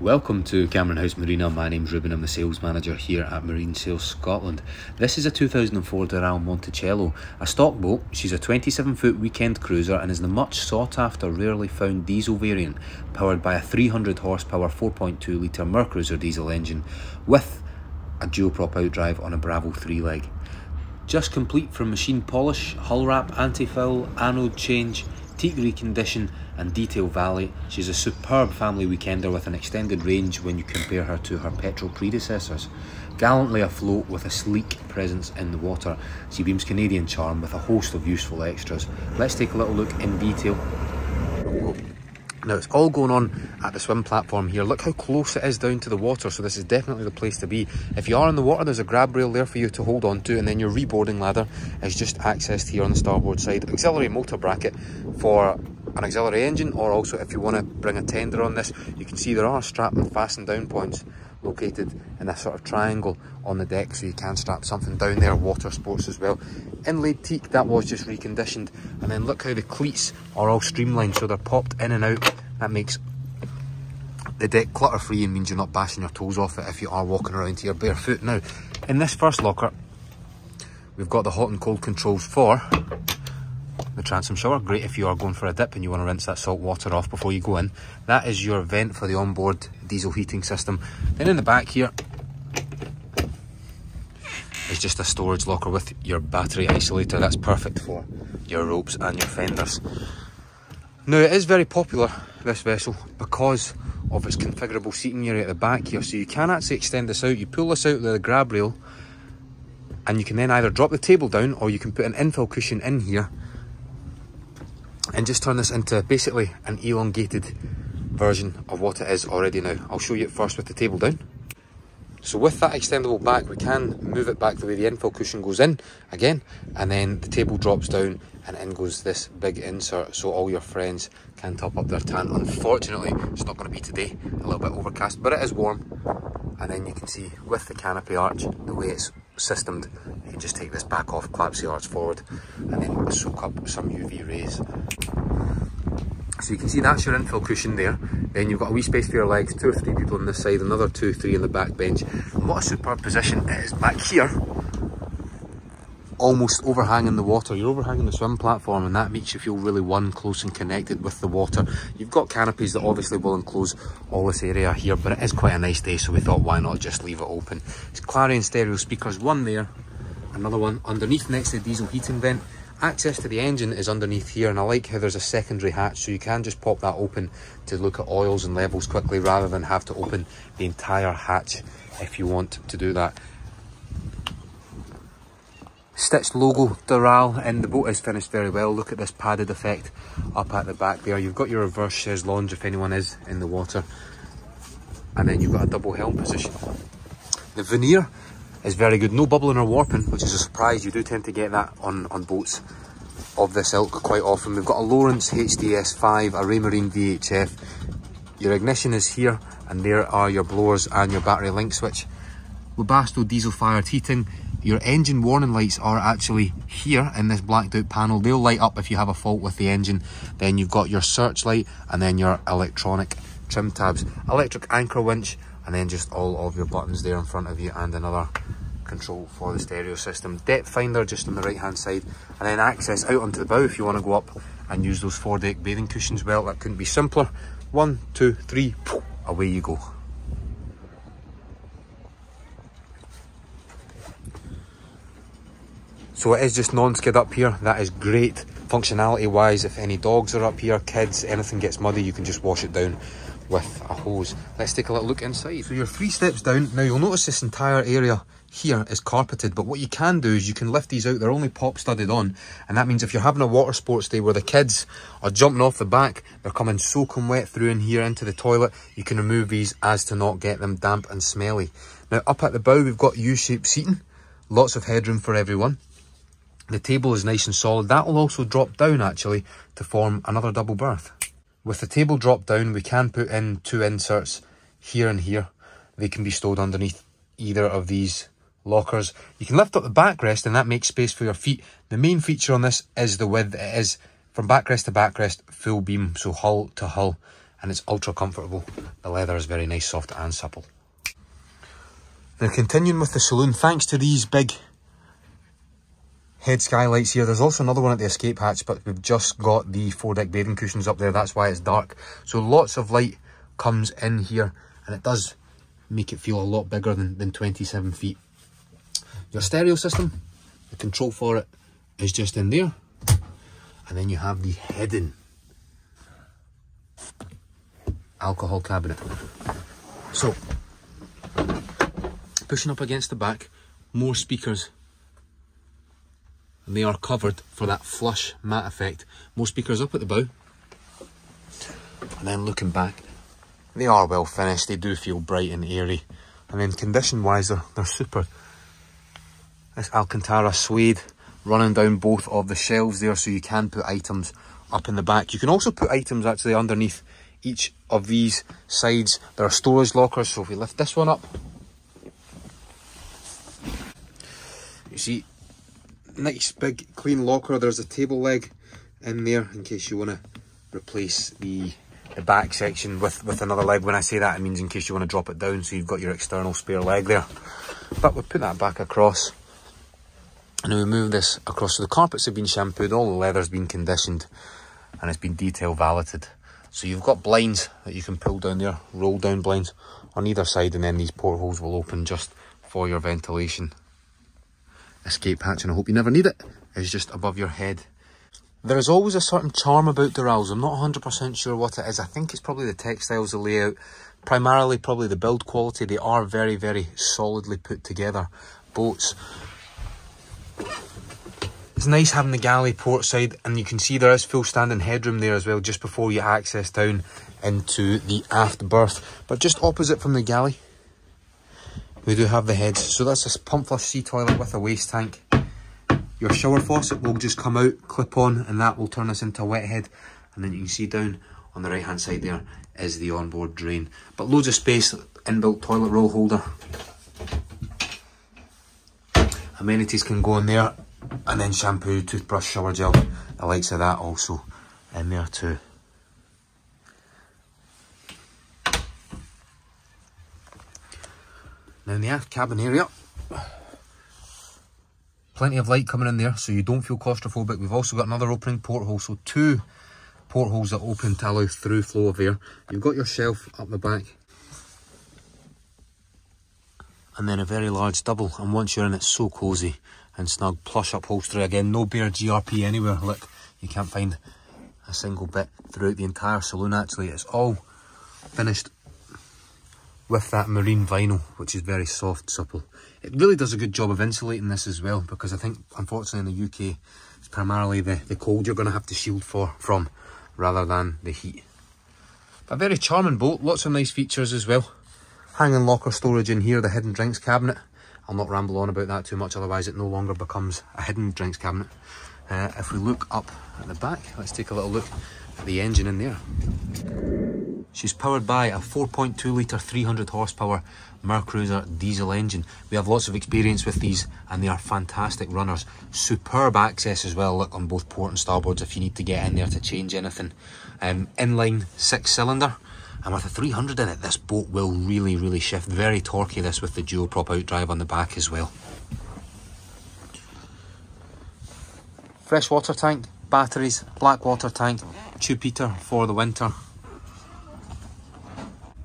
Welcome to Cameron House Marina. My name's Ruben. I'm the sales manager here at Marine Sales Scotland. This is a 2004 Doral Monticello, a stock boat. She's a 27 foot weekend cruiser and is the much sought after, rarely found diesel variant, powered by a 300 horsepower 4.2 litre Mercruiser diesel engine with a dual prop outdrive on a Bravo 3 leg. Just complete from machine polish, hull wrap, anti-foul, anode change, teak recondition and detail valet. She's a superb family weekender with an extended range when you compare her to her petrol predecessors. Gallantly afloat with a sleek presence in the water, she beams Canadian charm with a host of useful extras. Let's take a little look in detail. Now it's all going on at the swim platform here. Look how close it is down to the water, so this is definitely the place to be. If you are in the water, there's a grab rail there for you to hold on to, and then your reboarding ladder is just accessed here on the starboard side. Auxiliary motor bracket for an auxiliary engine, or also if you want to bring a tender on this, you can see there are strap and fasten down points located in a sort of triangle on the deck so you can strap something down there water sports as well. Inlaid teak that was just reconditioned. And then look how the cleats are all streamlined so they're popped in and out. That makes the deck clutter free and means you're not bashing your toes off it if you are walking around here barefoot. Now in this first locker we've got the hot and cold controls for the transom shower. Great if you are going for a dip and you want to rinse that salt water off before you go in. That is your vent for the onboard diesel heating system. Then in the back here is just a storage locker with your battery isolator. That's perfect for your ropes and your fenders. Now it is very popular, this vessel, because of its configurable seating area at the back here. So you can actually extend this out. You pull this out with the grab rail and you can then either drop the table down or you can put an infill cushion in here and just turn this into basically an elongated version of what it is already now. I'll show you it first with the table down. So with that extendable back, we can move it back the way the infill cushion goes in again, and then the table drops down and in goes this big insert so all your friends can top up their tan. Unfortunately, it's not going to be today, a little bit overcast, but it is warm. And then you can see with the canopy arch, the way it's systemed, you just take this back off, collapse the arch forward, and then soak up some UV rays. So you can see that's your infill cushion there. Then you've got a wee space for your legs, two or three people on this side, another two, three in the back bench. And what a superb position it is back here almost overhanging the water. You're overhanging the swim platform and that makes you feel really one, close and connected with the water. You've got canopies that obviously will enclose all this area here, but it is quite a nice day, so we thought why not just leave it open. It's Clarion stereo speakers, one there, another one underneath next to the diesel heating vent. Access to the engine is underneath here and I like how there's a secondary hatch so you can just pop that open to look at oils and levels quickly rather than have to open the entire hatch if you want to do that stitched logo Doral and the boat is finished very well. Look at this padded effect up at the back there. You've got your reverse chaise lounge if anyone is in the water. And then you've got a double helm position. The veneer is very good. No bubbling or warping, which is a surprise. You do tend to get that on, on boats of this ilk quite often. We've got a Lowrance HDS5, a Raymarine VHF. Your ignition is here and there are your blowers and your battery link switch. Webasto diesel fired heating your engine warning lights are actually here in this blacked out panel. They'll light up if you have a fault with the engine. Then you've got your searchlight and then your electronic trim tabs. Electric anchor winch and then just all of your buttons there in front of you and another control for the stereo system. Depth finder just on the right hand side and then access out onto the bow if you want to go up and use those foredeck bathing cushions. Well, that couldn't be simpler. One, two, three, away you go. So it is just non-skid up here. That is great functionality wise. If any dogs are up here, kids, anything gets muddy, you can just wash it down with a hose. Let's take a little look inside. So you're three steps down. Now you'll notice this entire area here is carpeted, but what you can do is you can lift these out. They're only pop studded on. And that means if you're having a water sports day where the kids are jumping off the back, they're coming soaking wet through in here into the toilet, you can remove these as to not get them damp and smelly. Now up at the bow, we've got U-shaped seating. Lots of headroom for everyone. The table is nice and solid. That will also drop down actually to form another double berth. With the table drop down, we can put in two inserts here and here. They can be stowed underneath either of these lockers. You can lift up the backrest and that makes space for your feet. The main feature on this is the width. It is from backrest to backrest, full beam, so hull to hull. and it's ultra comfortable. The leather is very nice, soft and supple. Now continuing with the saloon, thanks to these big head skylights here. There's also another one at the escape hatch, but we've just got the foredeck bathing cushions up there. That's why it's dark. So lots of light comes in here and it does make it feel a lot bigger than, than 27 feet. Your stereo system, the control for it is just in there. And then you have the hidden alcohol cabinet. So, pushing up against the back, more speakers. And they are covered for that flush matte effect. More speakers up at the bow. And then looking back, they are well finished. They do feel bright and airy. And then condition wise, they're, they're super. This Alcantara suede running down both of the shelves there so you can put items up in the back. You can also put items actually underneath each of these sides. There are storage lockers, so if we lift this one up, you see, nice big clean locker. There's a table leg in there in case you want to replace the the back section with, with another leg. When I say that, it means in case you want to drop it down, so you've got your external spare leg there. But we put that back across. And we move this across. So the carpets have been shampooed, all the leather's been conditioned, and it's been detail valeted. So you've got blinds that you can pull down there, roll down blinds on either side, and then these portholes will open just for your ventilation. Escape hatch, and I hope you never need it, is just above your head. There is always a certain charm about Dorals. I'm not 100% sure what it is. I think it's probably the textiles, the layout, primarily probably the build quality. They are very, very solidly put together boats. It's nice having the galley port side and you can see there is full standing headroom there as well just before you access down into the aft berth. But just opposite from the galley, we do have the heads. So that's a pump flush sea toilet with a waste tank. Your shower faucet will just come out, clip on, and that will turn us into a wet head. And then you can see down on the right hand side there is the onboard drain. But loads of space, inbuilt toilet roll holder. Amenities can go in there and then shampoo, toothbrush, shower gel, the likes of that also in there too. Now in the aft cabin area, plenty of light coming in there so you don't feel claustrophobic. We've also got another opening porthole, so two portholes that open to allow through flow of air. You've got your shelf up the back and then a very large double and once you're in it's so cosy and snug plush upholstery again no bare grp anywhere look you can't find a single bit throughout the entire saloon actually it's all finished with that marine vinyl which is very soft supple it really does a good job of insulating this as well because i think unfortunately in the uk it's primarily the the cold you're going to have to shield for from rather than the heat a very charming boat lots of nice features as well hanging locker storage in here, the hidden drinks cabinet. I'll not ramble on about that too much, otherwise it no longer becomes a hidden drinks cabinet. Uh, if we look up at the back, let's take a little look the engine in there. She's powered by a 4.2 litre 300 horsepower Mercruiser diesel engine. We have lots of experience with these and they are fantastic runners. Superb access as well, look on both port and starboards if you need to get in there to change anything. Um, inline six cylinder and with a 300 in it, this boat will really, really shift. Very torquey this with the dual prop out drive on the back as well. Fresh water tank, batteries, black water tank, heater for the winter.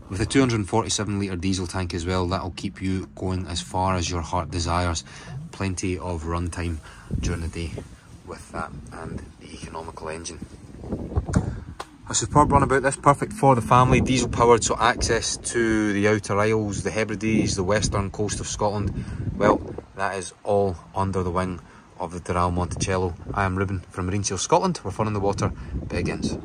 With a 247 litre diesel tank as well, that'll keep you going as far as your heart desires. Plenty of runtime during the day with that and the economical engine. A superb runabout this, perfect for the family, diesel powered, so access to the Outer Isles, the Hebrides, the western coast of Scotland. Well, that is all under the wing of the Doral Monticello. I am Ruben from Marine Sales Scotland, where fun in the water begins.